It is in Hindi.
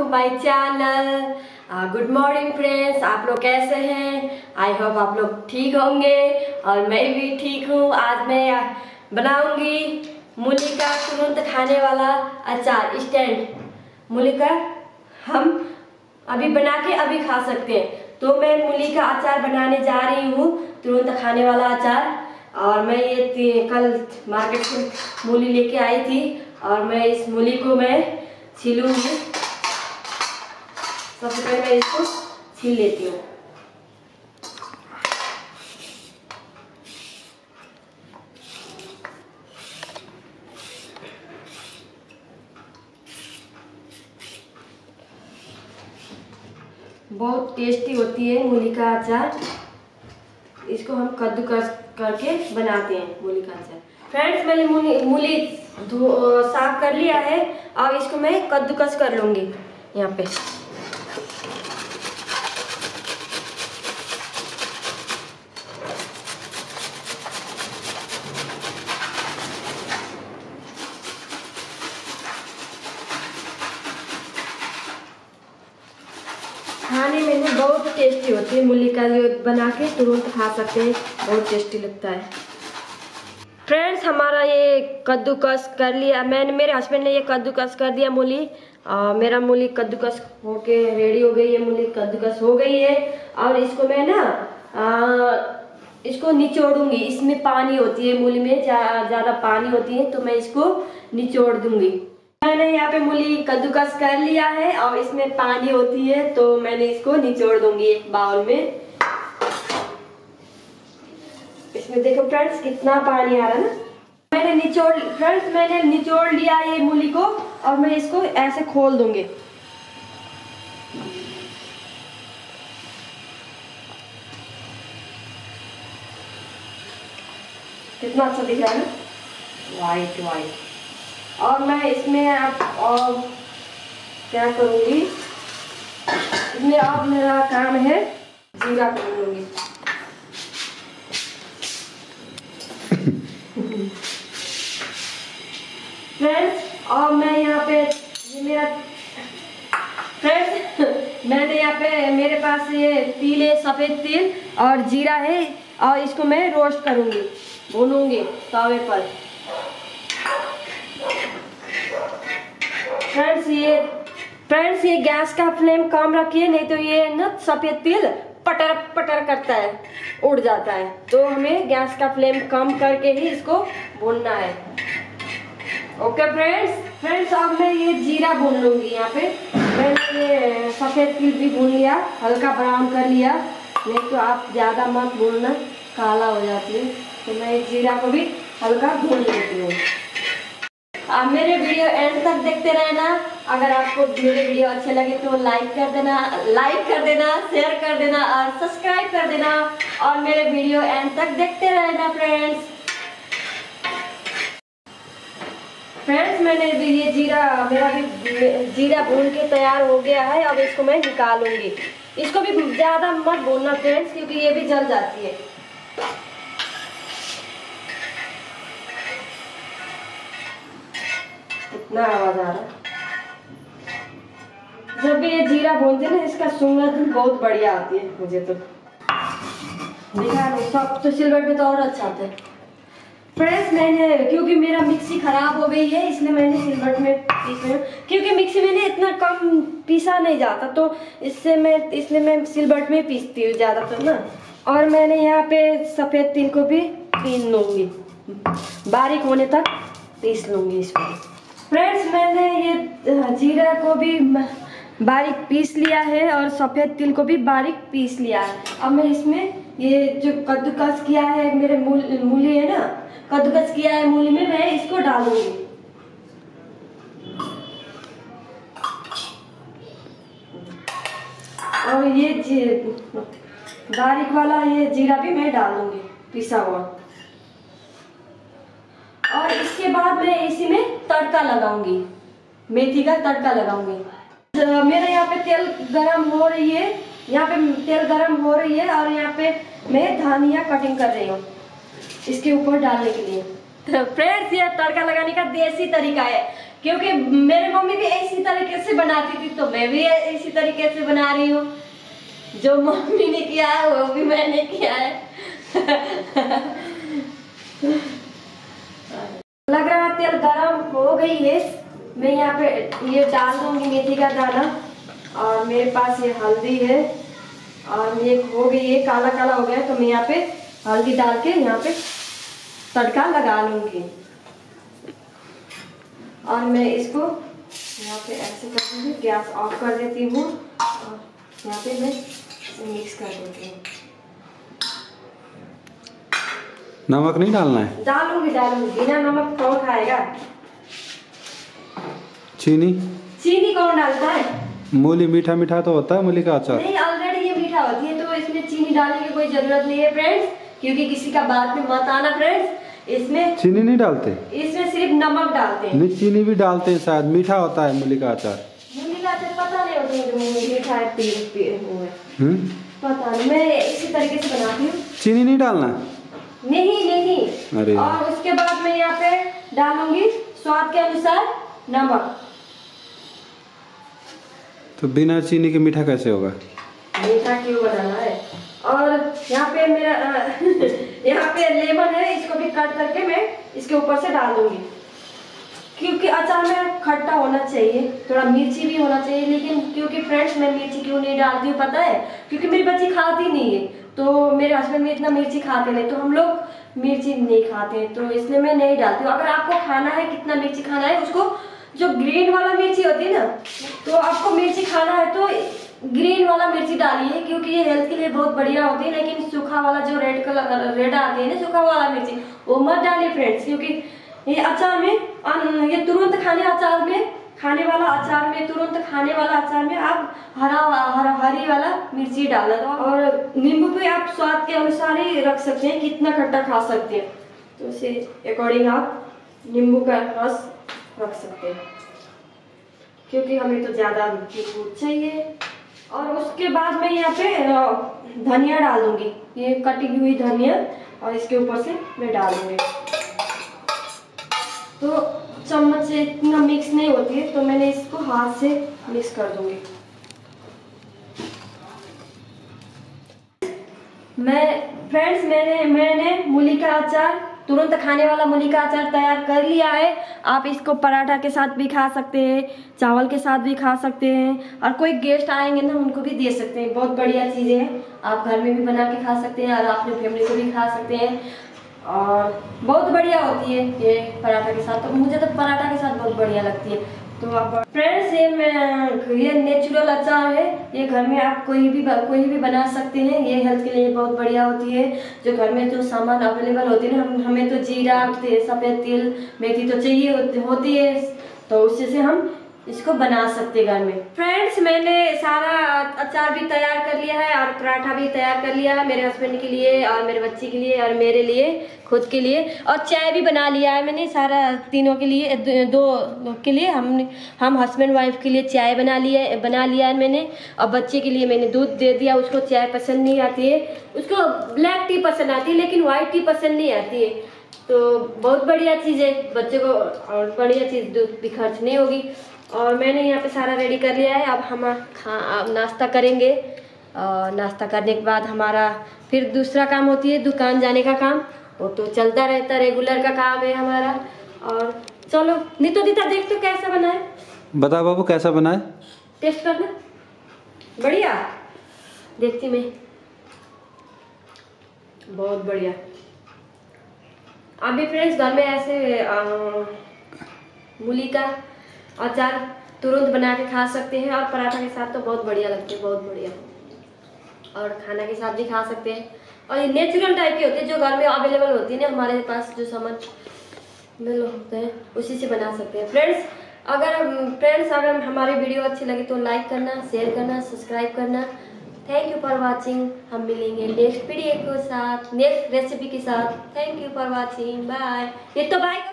To my channel good morning friends आप लोग कैसे हैं? आई होप आप लोग ठीक होंगे और मैं भी ठीक हूँ। आज मैं बनाऊँगी मूली का तुरंत खाने वाला अचार स्टैंड मूली का हम अभी बना के अभी खा सकते हैं। तो मैं मूली का अचार बनाने जा रही हूँ, तुरंत खाने वाला अचार। और मैं ये कल मार्केट से मूली लेके आई थी और मैं इस मूली को मैं छीलूँगी सबसे पहले मैं इसको छील लेती हूँ बहुत टेस्टी होती है मूली का अचार। इसको हम कद्दूकस करके बनाते हैं मूली का अचार। फ्रेंड्स मैंने मूली मूली साफ़ कर लिया है। अब इसको मैं कद्दूकस कर लूँगी यहाँ पे। खाने में ना बहुत टेस्टी होती है। मूली का जो बना के तुरंत खा सकते हैं। बहुत टेस्टी लगता है। फ्रेंड्स हमारा ये कद्दूकस कर लिया। मैंने मेरे हस्बैंड ने ये कद्दूकस कर दिया मूली। मेरा मूली कद्दूकस होके रेडी हो गई है। मूली कद्दूकस हो गई है। और इसको मैं ना इसको निचोड़ूँगी। इसमें पानी होती है मूली में। ज़्यादा जा, पानी होती है तो मैं इसको निचोड़ दूँगी। मैंने यहाँ पे मूली कद्दूकस कर लिया है और इसमें पानी होती है तो मैंने इसको निचोड़ दूँगी एक बाउल में। इसमें देखो फ्रेंड्स, कितना पानी आ रहा है ना। मैंने निचोड़, फ्रेंड्स, मैंने निचोड़ लिया ये मूली को और मैं इसको ऐसे खोल दूँगी। कितना अच्छा दिख रहा है ना। वाइट वाइट और मैं इसमें आप और क्या करूँगी? इसमें अब मेरा काम है जीरा कर लूँगी। फ्रेंड्स और मैं यहाँ पे, ये मेरा फ्रेंड्स मैंने यहाँ पे, मेरे पास ये तिल है सफ़ेद तिल और जीरा है, और इसको मैं रोस्ट करूँगी, भूनूँगी तवे पर। फ्रेंड्स ये फ्रेंड्स ये गैस का फ्लेम कम रखिए, नहीं तो ये ना सफ़ेद तिल पटर पटर करता है, उड़ जाता है। तो हमें गैस का फ्लेम कम करके ही इसको भूनना है। ओके फ्रेंड्स फ्रेंड्स अब मैं ये जीरा भून लूँगी यहाँ पे। मैंने ये सफ़ेद तिल भी भून लिया, हल्का ब्राउन कर लिया। नहीं तो आप ज़्यादा मत भूनना काला हो जाती है। तो मैं जीरा को भी हल्का भून लेती हूँ। आप मेरे वीडियो एंड तक देखते रहना। अगर आपको मेरे वीडियो अच्छे लगे तो लाइक कर देना लाइक कर देना शेयर कर देना और सब्सक्राइब कर देना। और मेरे वीडियो एंड तक देखते रहना फ्रेंड्स फ्रेंड्स मैंने भी ये जीरा, मेरा भी जीरा भून के तैयार हो गया है। अब इसको मैं निकालूँगी। इसको भी ज़्यादा मत भूनना फ्रेंड्स क्योंकि ये भी जल जाती है। कितना आवाज़ आ रहा जब भी ये जीरा बोलते ना, इसका सुगंध बहुत बढ़िया आती है, मुझे तो। देखा सब तो सिल्वर पे तो और अच्छा आता है। फ्रेंड्स मैंने, क्योंकि मेरा मिक्सी खराब हो गई है, इसलिए मैंने सिल्वर में पीस रही क्योंकि मिक्सी में इतना कम पीसा नहीं जाता तो इससे मैं, इसलिए मैं सिल्वर में पीसती हूँ ज़्यादातर ना। और मैंने यहाँ पे सफ़ेद तिल को भी पीस लूँगी। बारीक होने तक पीस लूँगी इसको। फ्रेंड्स, मैंने ये जीरा को भी बारीक पीस लिया है और सफ़ेद तिल को भी बारीक पीस लिया है। अब मैं इसमें ये जो कद्दूकस किया है, मेरे मूल, मूली है ना, कद्दूकस किया है मूली में, मैं इसको डालूँगी। और ये बारीक वाला ये जीरा भी मैं डालूँगी, पिसा हुआ और इसके बाद मैं इसी में तड़का लगाऊँगी। मेथी का तड़का लगाऊँगी। मेरे यहाँ पे तेल गरम हो रही है। यहाँ पे तेल गरम हो रही है और यहाँ पे मैं धनिया कटिंग कर रही हूँ। इसके ऊपर डालने के लिए। तो फ्रेंड्स, ये तड़का लगाने का देसी तरीका है। क्योंकि मेरी मम्मी भी इसी तरीके से बनाती थी तो मैं भी इसी तरीके से बना रही हूँ। जो मम्मी ने किया है, वो भी मैंने किया है लग रहा है तेल गरम हो गई है मैं यहाँ पे ये डाल दूँगी मेथी का दाना और मेरे पास ये हल्दी है और ये हो गई है काला काला हो गया तो मैं यहाँ पे हल्दी डाल के यहाँ पे तड़का लगा लूँगी। और मैं इसको यहाँ पे ऐसे कर दूँगी गैस ऑफ़ कर देती हूँ और यहाँ पे मैं मिक्स कर देती हूँ। नमक नहीं डालना है? डालूँगी डालूँगी बिना नमक कौन खाएगा? चीनी? चीनी कौन डालता है? मूली मीठा मीठा तो होता है मूली का अचार। नहीं ऑलरेडी ये मीठा होती है तो इसमें चीनी डालने की कोई ज़रूरत नहीं है फ्रेंड्स क्योंकि किसी का बात में मत आना फ्रेंड्स इसमें चीनी नहीं डालते? इसमें सिर्फ़ नमक डालते हैं। नहीं चीनी भी डालते हैं शायद मीठा होता है मूली का अचार। मूली का अचार पता नहीं होता मुझे मीठा है पी पी वो है। हम्म? पता नहीं मैं इसी तरीके से बनाती हूँ। चीनी नहीं डालना? नहीं नहीं। और उसके बाद मैं यहाँ पे डालूँगी स्वाद के अनुसार नमक। तो बिना चीनी के मीठा कैसे होगा? मीठा क्यों बनाना है? और यहाँ पे मेरा यहाँ पे लेमन है, इसको भी कट करके मैं इसके ऊपर से डाल दूँगी। क्योंकि अचार में खट्टा होना चाहिए, थोड़ा मिर्ची भी होना चाहिए, लेकिन क्योंकि फ्रेंड्स, मैं मिर्ची क्यों नहीं डालती हूँ, पता है? क्योंकि मेरी बच्ची खाती नहीं है। तो मेरे हस्बैंड में इतना मिर्ची खाते नहीं तो हम लोग मिर्ची नहीं खाते तो इसलिए मैं नहीं डालती हूँ। अगर आपको खाना है, कितना मिर्ची खाना है, उसको जो ग्रीन वाला मिर्ची होती है ना तो आपको मिर्ची खाना है तो ग्रीन वाला मिर्ची डालिए, क्योंकि ये हेल्थ के लिए बहुत बढ़िया होती है, लेकिन सूखा वाला जो रेड कलर रेड आती है ना, सूखा वाला मिर्ची, वो मत डालिए फ्रेंड्स क्योंकि ये अचार में ये तुरंत खाने अचार में, खाने वाला अचार में, तुरंत खाने वाला अचार में आप हरा हरा, हरी वाला मिर्ची डालना तो और नींबू भी आप स्वाद के अनुसार ही रख सकते हैं, कितना खट्टा खा सकते हैं। तो उसे अकॉर्डिंग आप नींबू का रस रख सकते हैं। क्योंकि हमें तो ज़्यादा नींबू चाहिए। और उसके बाद मैं यहाँ पे धनिया डाल दूँगी ये कटी हुई धनिया और इसके ऊपर से मैं डाल तो चम्मच से इतना मिक्स नहीं होती है तो मैंने इसको हाथ से मिक्स कर दूँगी। मैं फ्रेंड्स मैंने मैंने मूली का अचार तुरंत खाने वाला मूली का अचार तैयार कर लिया है। आप इसको पराठा के साथ भी खा सकते हैं, चावल के साथ भी खा सकते हैं, और कोई गेस्ट आएँगे ना, उनको भी दे सकते हैं। बहुत बढ़िया चीज़ है। आप घर में भी बना के खा सकते हैं, और अपने फैमिली को भी खा सकते हैं। और बहुत बढ़िया होती है ये पराठा के साथ। तो मुझे तो पराठा के साथ बहुत बढ़िया लगती है। तो आप फ्रेंड्स ये मैं ये नेचुरल अचार है। ये घर में आप कोई भी कोई भी बना सकते हैं। ये हेल्थ के लिए बहुत बढ़िया होती है। जो घर में जो सामान अवेलेबल होती है हम हमें तो जीरा सफ़ेद तिल मेथी तो चाहिए होती, है। तो उससे से हम इसको बना सकते घर में। फ्रेंड्स मैंने सारा अचार भी तैयार कर लिया है और पराठा भी तैयार कर लिया है मेरे हस्बैंड के लिए और मेरे बच्चे के लिए और मेरे लिए, खुद के लिए। और चाय भी बना लिया है मैंने सारा तीनों के लिए, दो लोग के लिए। हमने हम हस्बैंड वाइफ के लिए चाय बना लिया बना लिया है मैंने। और बच्चे के लिए मैंने दूध दे दिया, उसको चाय पसंद नहीं आती है। उसको ब्लैक टी पसंद आती है, लेकिन वाइट टी पसंद नहीं आती है। तो बहुत बढ़िया चीज़ है, बच्चे को और बढ़िया चीज़, दूध भी खर्च नहीं होगी। और मैंने यहाँ पे सारा रेडी कर लिया है। अब हम खा अब नाश्ता करेंगे। और नाश्ता करने के बाद हमारा फिर दूसरा काम होती है दुकान जाने का काम। वो तो चलता रहता रेगुलर का काम है हमारा। और चलो नीतू दीता देख तो कैसा बना है। बता बाबू कैसा बना है? टेस्ट करना। बढ़िया। देखती मैं। बहुत बढ़िया। अभी फ्रेंड्स घर में ऐसे मूली का अचार तुरंत बना के खा सकते हैं और पराठा के साथ तो बहुत बढ़िया लगते हैं, बहुत बढ़िया। और खाना के साथ भी खा सकते हैं। और ये नेचुरल टाइप के होती है जो घर में अवेलेबल होती है ना, हमारे पास जो सामान मिल होते हैं, उसी से बना सकते हैं। फ्रेंड्स अगर फ्रेंड्स अगर हमारी वीडियो अच्छी लगी तो लाइक करना शेयर करना सब्सक्राइब करना। थैंक यू फॉर वाचिंग हम मिलेंगे नेक्स्ट वीडियो के साथ नेक्स्ट रेसिपी के साथ। Thank you for watching bye ये तो बाय